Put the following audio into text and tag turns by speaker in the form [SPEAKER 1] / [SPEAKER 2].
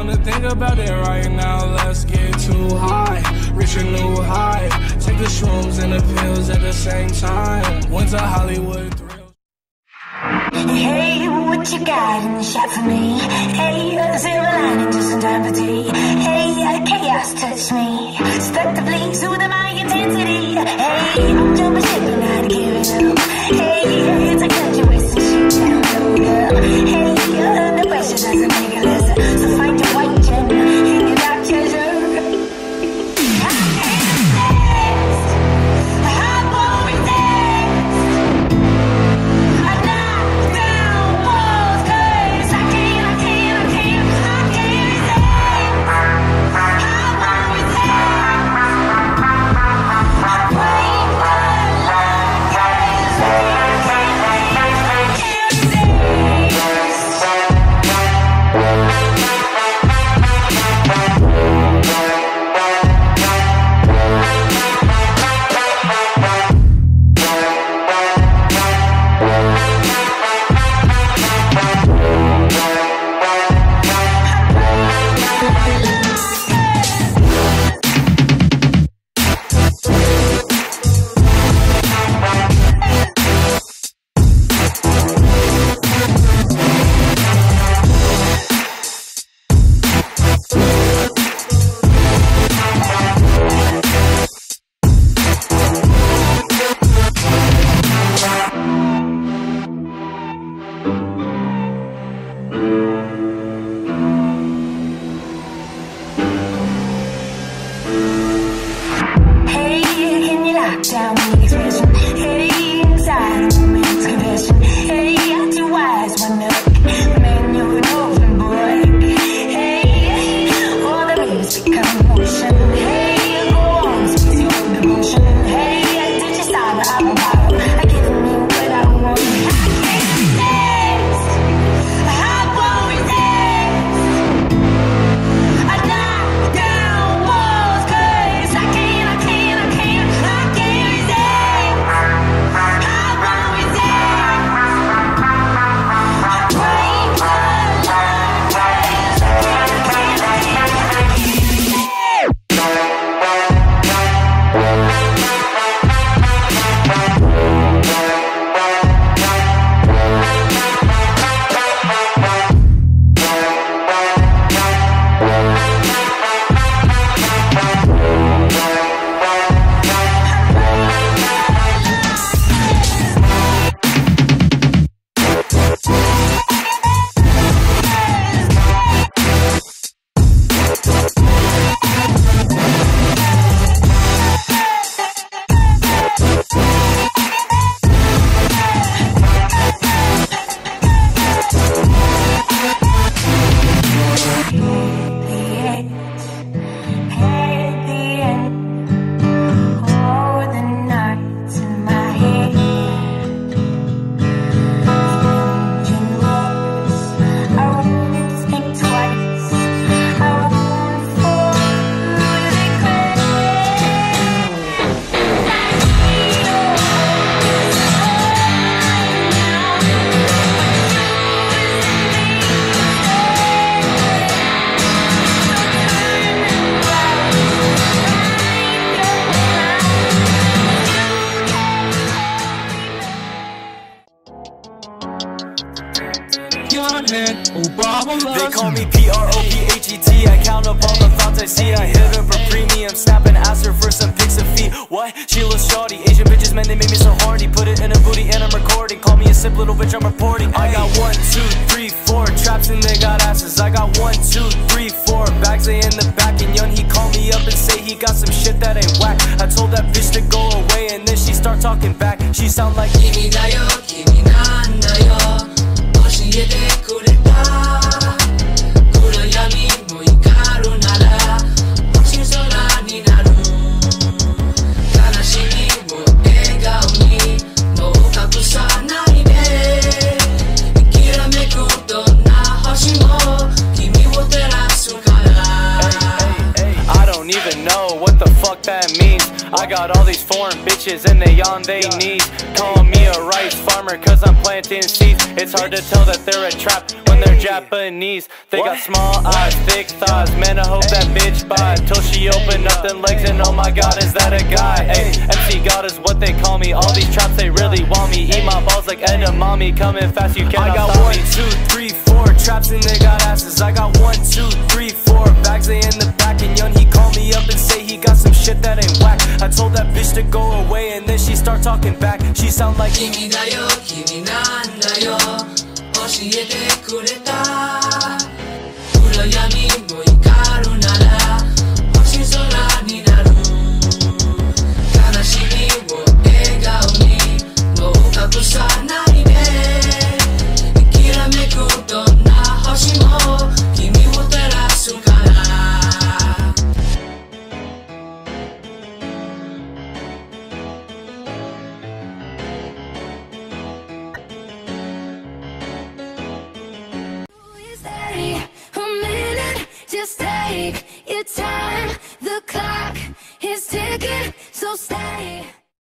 [SPEAKER 1] wanna think about it right now. Let's get too high, reach a new high. Take the shrooms and the pills at the same time. Went to Hollywood thrills.
[SPEAKER 2] Hey, what you got in the shot for me? Hey, a silver lining, just in time for tea. Hey, chaos touch me. Stuck to bleed, soothing my intensity. Hey, I'm jumping ship
[SPEAKER 1] Obama loves
[SPEAKER 3] They call me P-R-O-P-H-E-T. I count up all the thoughts I see. I hit up for premium, snap and ask her for some pics of feet. What? She looks shawty. Asian bitches, man, they made me so horny. Put it in a booty and I'm recording. Call me a simp little bitch, I'm reporting. I got one, two, three, four traps and they got asses. I got one, two, three, four bags they in the back. And young, he called me up and say he got some shit that ain't whack. I told that bitch to go away and then she start talking back. She sound like Kimi na yo, Kimi na na yo, that means. I got all these foreign bitches and they on they knees. Call me a rice farmer cause I'm planting seeds. It's hard to tell that they're a trap when they're Japanese. They got small eyes, thick thighs. Man, I hope that bitch buy till she open up them legs and oh my god, is that a guy? Ay, MC God is what they call me. All these traps they really want me. Eat my balls like edamame. Coming fast, you cannot
[SPEAKER 2] I got one, two, three, four traps and they got asses. I got one, two, three, four bags they in the back. And young, he called me up and say he got some shit that ain't whack. I told that bitch to go away and then she start talking back. She sound like
[SPEAKER 4] 君だよ君なんだよ教えてくれた